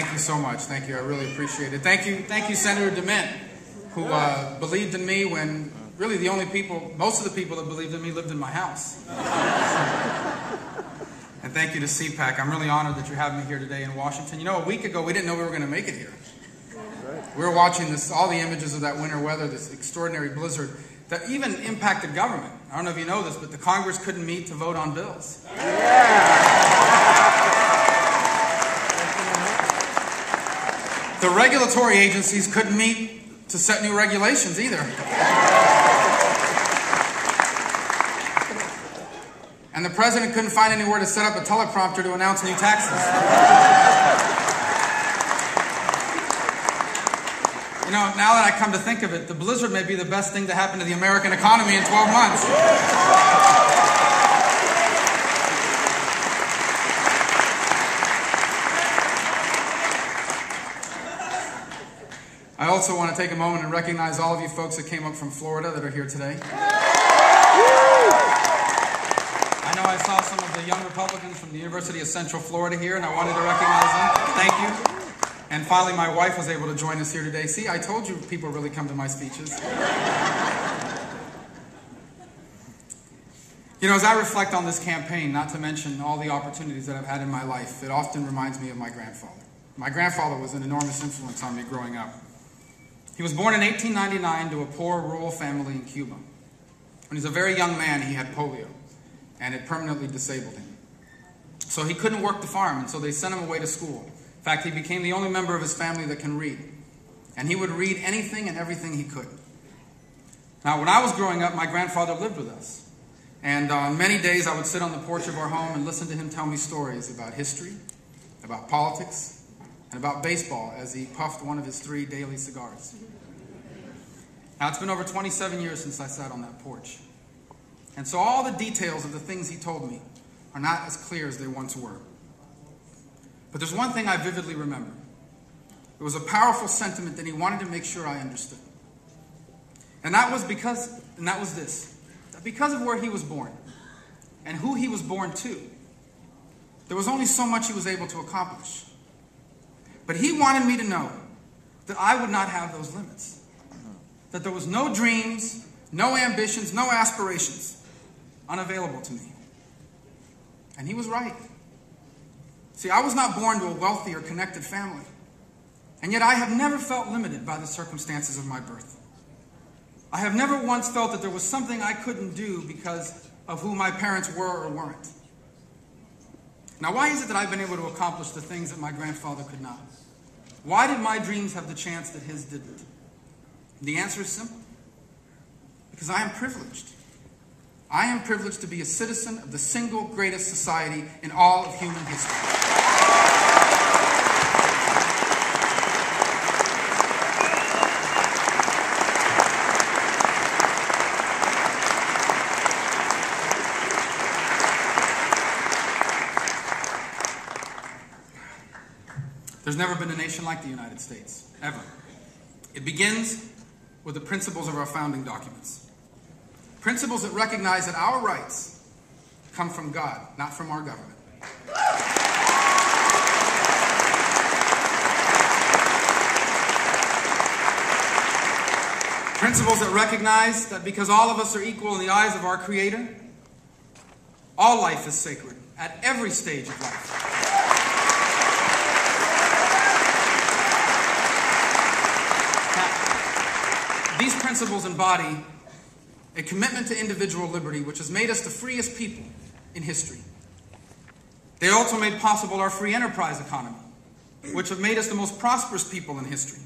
Thank you so much. Thank you. I really appreciate it. Thank you, thank you, Senator DeMint, who uh, believed in me when really the only people, most of the people that believed in me lived in my house. and thank you to CPAC. I'm really honored that you're having me here today in Washington. You know, a week ago we didn't know we were going to make it here. We were watching this, all the images of that winter weather, this extraordinary blizzard that even impacted government. I don't know if you know this, but the Congress couldn't meet to vote on bills. The regulatory agencies couldn't meet to set new regulations either. And the president couldn't find anywhere to set up a teleprompter to announce new taxes. You know, now that I come to think of it, the blizzard may be the best thing to happen to the American economy in 12 months. Also want to take a moment and recognize all of you folks that came up from Florida that are here today. I know I saw some of the young Republicans from the University of Central Florida here, and I wanted to recognize them. Thank you. And finally, my wife was able to join us here today. See, I told you people really come to my speeches. You know, as I reflect on this campaign, not to mention all the opportunities that I've had in my life, it often reminds me of my grandfather. My grandfather was an enormous influence on me growing up. He was born in 1899 to a poor rural family in Cuba. When he was a very young man, he had polio, and it permanently disabled him. So he couldn't work the farm, and so they sent him away to school. In fact, he became the only member of his family that can read. And he would read anything and everything he could. Now, when I was growing up, my grandfather lived with us. And on uh, many days, I would sit on the porch of our home and listen to him tell me stories about history, about politics, and about baseball as he puffed one of his three daily cigars. Now, it's been over 27 years since I sat on that porch. And so all the details of the things he told me are not as clear as they once were. But there's one thing I vividly remember. It was a powerful sentiment that he wanted to make sure I understood. And that was because, and that was this, that because of where he was born and who he was born to, there was only so much he was able to accomplish. But he wanted me to know that I would not have those limits that there was no dreams, no ambitions, no aspirations unavailable to me. And he was right. See, I was not born to a wealthy or connected family. And yet I have never felt limited by the circumstances of my birth. I have never once felt that there was something I couldn't do because of who my parents were or weren't. Now, why is it that I've been able to accomplish the things that my grandfather could not? Why did my dreams have the chance that his didn't? The answer is simple. Because I am privileged. I am privileged to be a citizen of the single greatest society in all of human history. There's never been a nation like the United States, ever. It begins with the principles of our founding documents. Principles that recognize that our rights come from God, not from our government. Principles that recognize that because all of us are equal in the eyes of our Creator, all life is sacred at every stage of life. These principles embody a commitment to individual liberty, which has made us the freest people in history. They also made possible our free enterprise economy, which have made us the most prosperous people in history.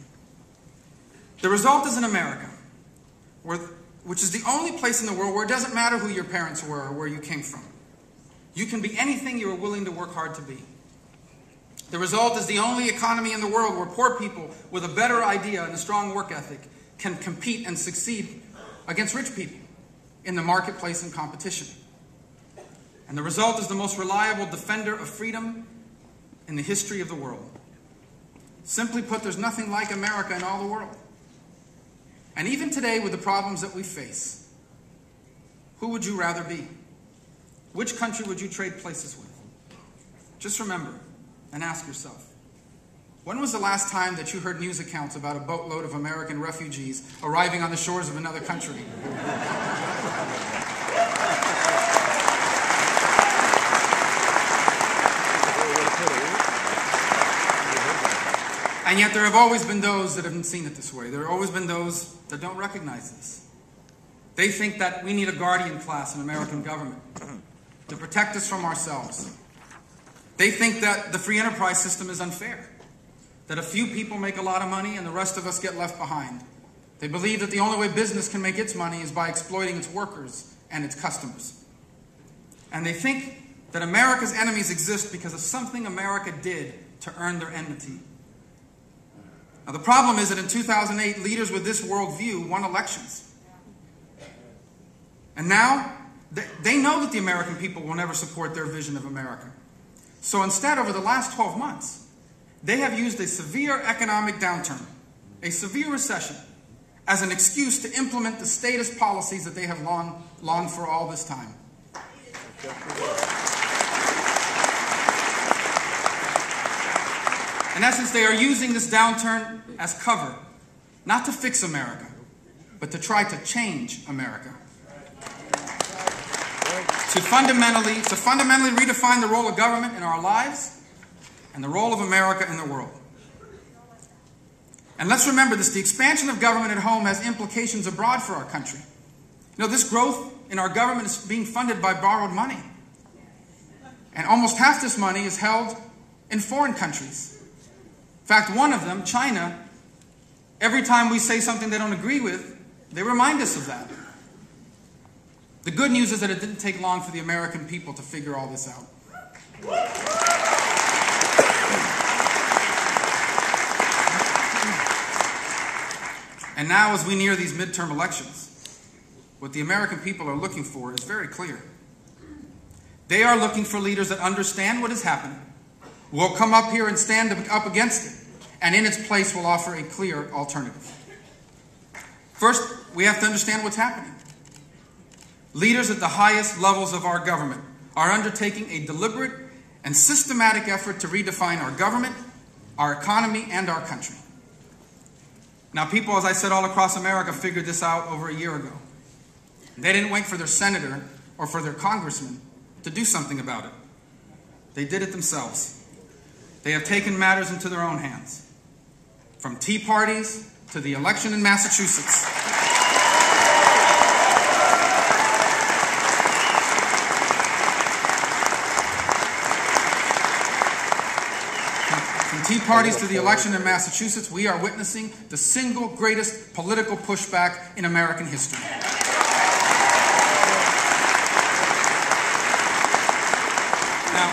The result is in America, where, which is the only place in the world where it doesn't matter who your parents were or where you came from. You can be anything you are willing to work hard to be. The result is the only economy in the world where poor people with a better idea and a strong work ethic can compete and succeed against rich people in the marketplace and competition. And the result is the most reliable defender of freedom in the history of the world. Simply put, there's nothing like America in all the world. And even today, with the problems that we face, who would you rather be? Which country would you trade places with? Just remember and ask yourself When was the last time that you heard news accounts about a boatload of American refugees arriving on the shores of another country? And yet there have always been those that haven't seen it this way. There have always been those that don't recognize this. They think that we need a guardian class in American government to protect us from ourselves. They think that the free enterprise system is unfair, that a few people make a lot of money and the rest of us get left behind. They believe that the only way business can make its money is by exploiting its workers and its customers. And they think that America's enemies exist because of something America did to earn their enmity. Now, the problem is that in 2008, leaders with this worldview won elections. And now, they know that the American people will never support their vision of America. So instead, over the last 12 months, they have used a severe economic downturn, a severe recession, as an excuse to implement the status policies that they have long, longed for all this time. In essence, they are using this downturn as cover, not to fix America, but to try to change America. To fundamentally, to fundamentally redefine the role of government in our lives and the role of America in the world. And let's remember this the expansion of government at home has implications abroad for our country. You know, this growth in our government is being funded by borrowed money. And almost half this money is held in foreign countries. In fact, one of them, China, every time we say something they don't agree with, they remind us of that. The good news is that it didn't take long for the American people to figure all this out. And now, as we near these midterm elections, what the American people are looking for is very clear. They are looking for leaders that understand what is happening will come up here and stand up against it, and in its place will offer a clear alternative. First, we have to understand what's happening. Leaders at the highest levels of our government are undertaking a deliberate and systematic effort to redefine our government, our economy, and our country. Now, people, as I said, all across America figured this out over a year ago. They didn't wait for their senator or for their congressman to do something about it. They did it themselves. They have taken matters into their own hands. From tea parties to the election in Massachusetts. From tea parties to the election in Massachusetts, we are witnessing the single greatest political pushback in American history. Now,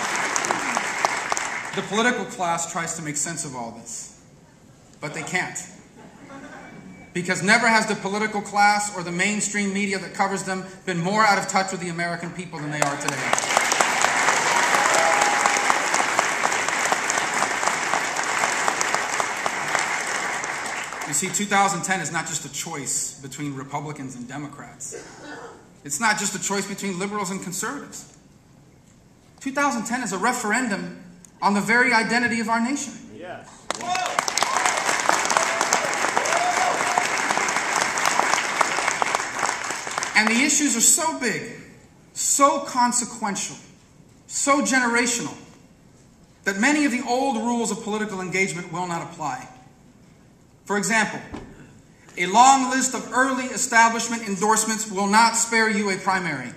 the political class tries to make sense of all this, but they can't. Because never has the political class or the mainstream media that covers them been more out of touch with the American people than they are today. You see, 2010 is not just a choice between Republicans and Democrats. It's not just a choice between liberals and conservatives. 2010 is a referendum on the very identity of our nation. Yes. And the issues are so big, so consequential, so generational, that many of the old rules of political engagement will not apply. For example, a long list of early establishment endorsements will not spare you a primary.